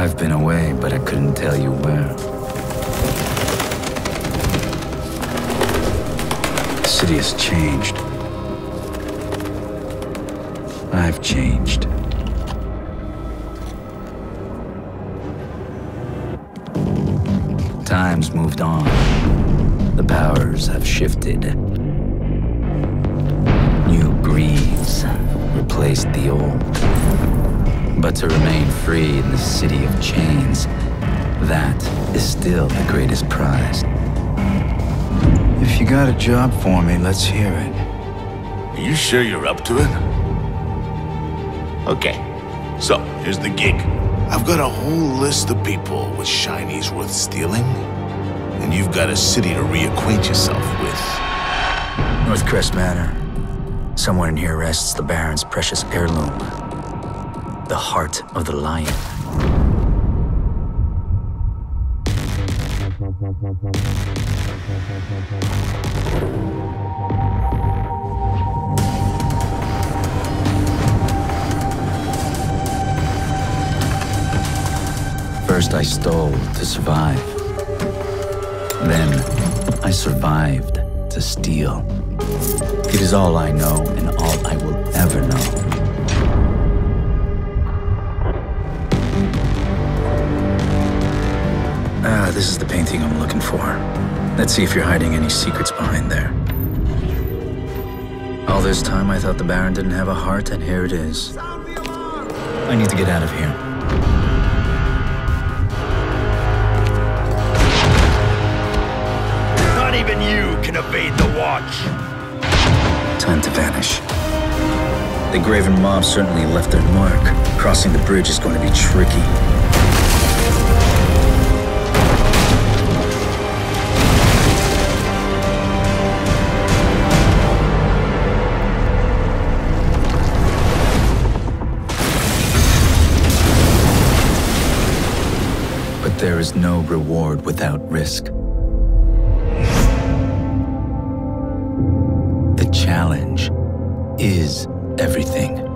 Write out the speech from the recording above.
I've been away, but I couldn't tell you where. The city has changed. I've changed. Time's moved on. The powers have shifted. New breeds replaced the old. But to remain free in the city of chains, that is still the greatest prize. If you got a job for me, let's hear it. Are you sure you're up to it? Okay, so here's the gig. I've got a whole list of people with shinies worth stealing, and you've got a city to reacquaint yourself with. Northcrest Manor. Somewhere in here rests the Baron's precious heirloom. The heart of the lion. First I stole to survive. Then I survived to steal. It is all I know and all I will ever this is the painting I'm looking for. Let's see if you're hiding any secrets behind there. All this time I thought the Baron didn't have a heart, and here it is. I need to get out of here. Not even you can evade the watch. Time to vanish. The Graven mob certainly left their mark. Crossing the bridge is going to be tricky. There is no reward without risk. The challenge is everything.